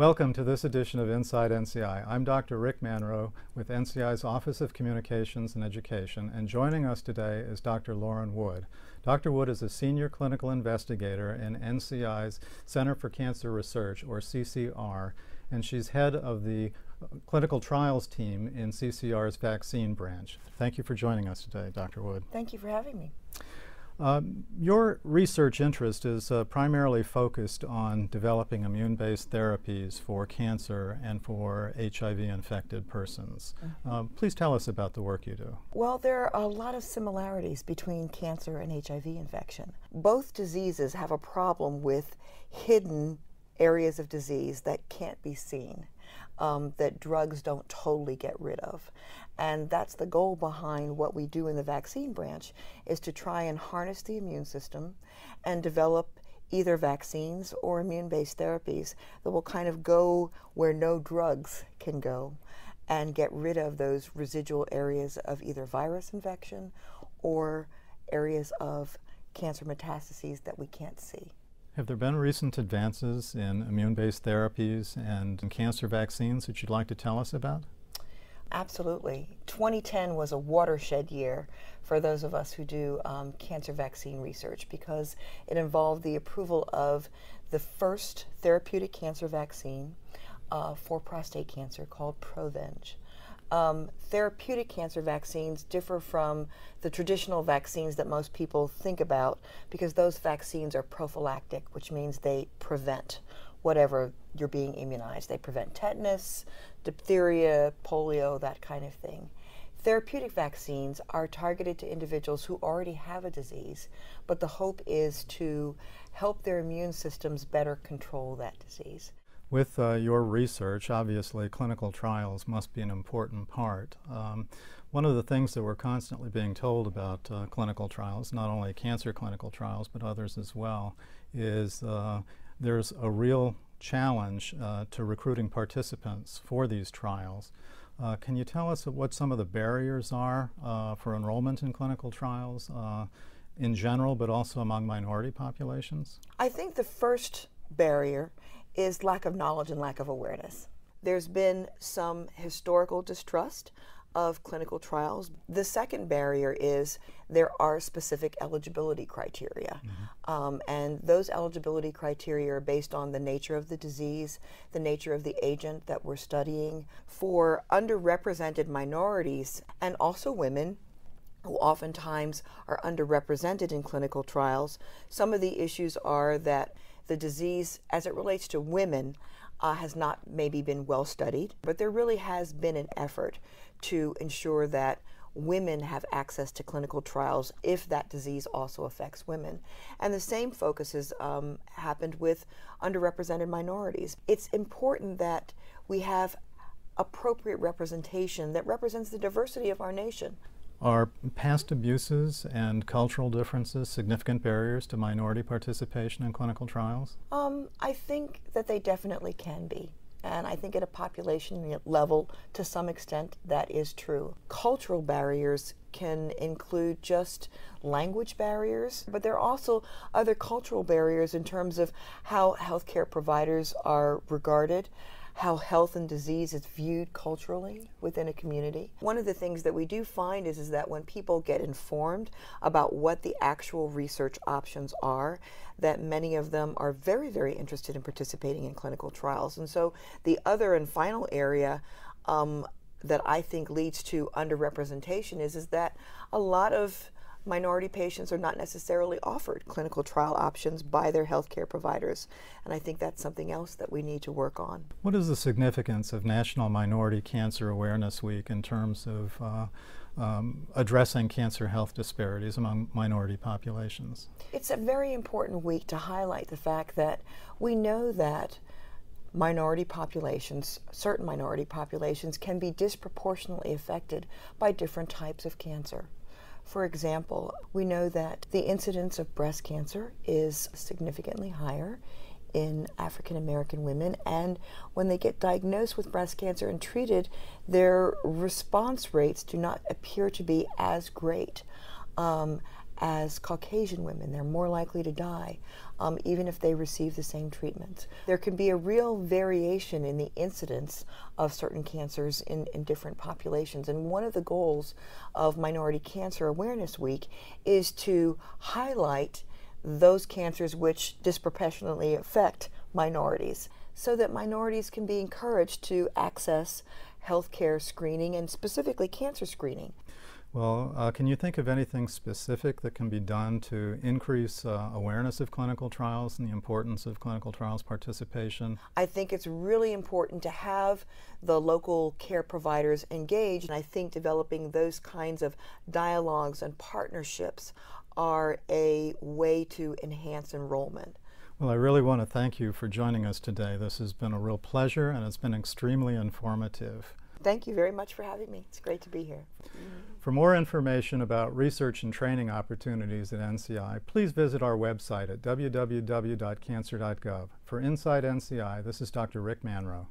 Welcome to this edition of Inside NCI. I'm Dr. Rick Manrow with NCI's Office of Communications and Education, and joining us today is Dr. Lauren Wood. Dr. Wood is a senior clinical investigator in NCI's Center for Cancer Research, or CCR, and she's head of the clinical trials team in CCR's vaccine branch. Thank you for joining us today, Dr. Wood. Thank you for having me. Um, your research interest is uh, primarily focused on developing immune-based therapies for cancer and for HIV-infected persons. Mm -hmm. um, please tell us about the work you do. Well, there are a lot of similarities between cancer and HIV infection. Both diseases have a problem with hidden areas of disease that can't be seen um, that drugs don't totally get rid of. And that's the goal behind what we do in the vaccine branch is to try and harness the immune system and develop either vaccines or immune-based therapies that will kind of go where no drugs can go and get rid of those residual areas of either virus infection or areas of cancer metastases that we can't see. Have there been recent advances in immune-based therapies and cancer vaccines that you'd like to tell us about? Absolutely. 2010 was a watershed year for those of us who do um, cancer vaccine research because it involved the approval of the first therapeutic cancer vaccine uh, for prostate cancer called Provenge um, therapeutic cancer vaccines differ from the traditional vaccines that most people think about because those vaccines are prophylactic, which means they prevent whatever you're being immunized. They prevent tetanus, diphtheria, polio, that kind of thing. Therapeutic vaccines are targeted to individuals who already have a disease, but the hope is to help their immune systems better control that disease. With uh, your research, obviously clinical trials must be an important part. Um, one of the things that we're constantly being told about uh, clinical trials, not only cancer clinical trials, but others as well, is uh, there's a real challenge uh, to recruiting participants for these trials. Uh, can you tell us what some of the barriers are uh, for enrollment in clinical trials in general, but also among minority populations? I think the first barrier is lack of knowledge and lack of awareness. There's been some historical distrust of clinical trials. The second barrier is there are specific eligibility criteria. Mm-hmm. Um, and those eligibility criteria are based on the nature of the disease, the nature of the agent that we're studying. For underrepresented minorities and also women, who oftentimes are underrepresented in clinical trials, some of the issues are that the disease, as it relates to women, uh, has not maybe been well studied, but there really has been an effort to ensure that women have access to clinical trials if that disease also affects women. And the same focus has um, happened with underrepresented minorities. It's important that we have appropriate representation that represents the diversity of our nation. Are past abuses and cultural differences significant barriers to minority participation in clinical trials? Um, I think that they definitely can be. And I think at a population level, to some extent, that is true. Cultural barriers can include just language barriers, but there are also other cultural barriers in terms of how healthcare providers are regarded how health and disease is viewed culturally within a community. One of the things that we do find is, is that when people get informed about what the actual research options are, that many of them are very, very interested in participating in clinical trials. And so the other and final area um, that I think leads to underrepresentation is, is that a lot of minority patients are not necessarily offered clinical trial options by their healthcare providers. And I think that's something else that we need to work on. What is the significance of National Minority Cancer Awareness Week in terms of uh, um, addressing cancer health disparities among minority populations? It's a very important week to highlight the fact that we know that minority populations, certain minority populations, can be disproportionately affected by different types of cancer. For example, we know that the incidence of breast cancer is significantly higher in African American women, and when they get diagnosed with breast cancer and treated, their response rates do not appear to be as great. Um, as Caucasian women. They're more likely to die, um, even if they receive the same treatment. There can be a real variation in the incidence of certain cancers in, in different populations. And one of the goals of Minority Cancer Awareness Week is to highlight those cancers which disproportionately affect minorities so that minorities can be encouraged to access healthcare screening and specifically cancer screening. Well, uh, can you think of anything specific that can be done to increase uh, awareness of clinical trials and the importance of clinical trials participation? I think it's really important to have the local care providers engaged, and I think developing those kinds of dialogues and partnerships are a way to enhance enrollment. Well, I really want to thank you for joining us today. This has been a real pleasure and it's been extremely informative. Thank you very much for having me. It's great to be here. For more information about research and training opportunities at NCI, please visit our website at www.cancer.gov. For Inside NCI, this is Dr. Rick Manrow.